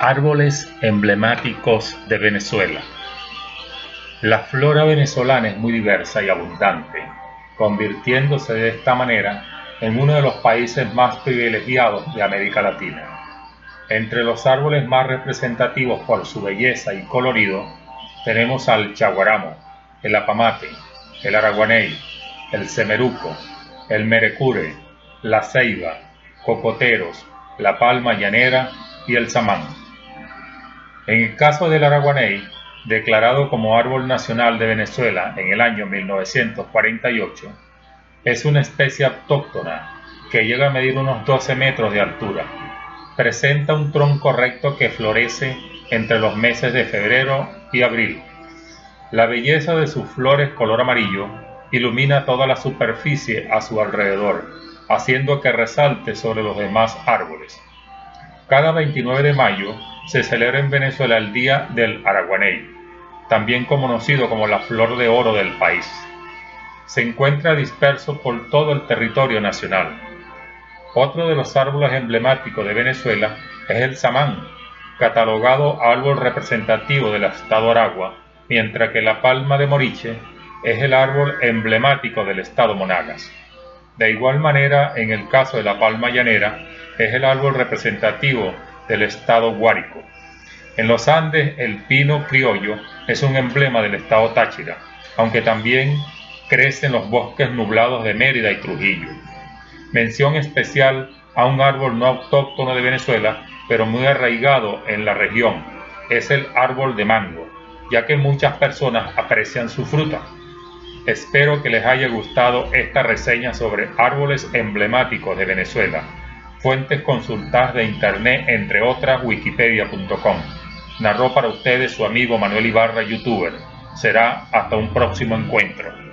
Árboles emblemáticos de Venezuela. La flora venezolana es muy diversa y abundante, convirtiéndose de esta manera en uno de los países más privilegiados de América Latina. Entre los árboles más representativos por su belleza y colorido tenemos al chaguaramo, el apamate, el araguaney, el semeruco, el merecure, la ceiba, cocoteros, la palma llanera y el samán. En el caso del araguaney, declarado como árbol nacional de Venezuela en el año 1948, es una especie autóctona que llega a medir unos 12 metros de altura. Presenta un tronco recto que florece entre los meses de febrero y abril. La belleza de sus flores color amarillo ilumina toda la superficie a su alrededor, haciendo que resalte sobre los demás árboles. Cada 29 de mayo se celebra en Venezuela el Día del Araguaney, también conocido como la flor de oro del país. Se encuentra disperso por todo el territorio nacional. Otro de los árboles emblemáticos de Venezuela es el samán, catalogado árbol representativo del estado Aragua, mientras que la palma de Moriche es el árbol emblemático del estado Monagas. De igual manera, en el caso de la palma llanera, es el árbol representativo del estado Guárico. En los Andes, el pino criollo es un emblema del estado Táchira, aunque también crece en los bosques nublados de Mérida y Trujillo. Mención especial a un árbol no autóctono de Venezuela, pero muy arraigado en la región, es el árbol de mango, ya que muchas personas aprecian su fruta. Espero que les haya gustado esta reseña sobre árboles emblemáticos de Venezuela Fuentes consultadas de Internet, entre otras, wikipedia.com. Narró para ustedes su amigo Manuel Ibarra, youtuber. Será hasta un próximo encuentro.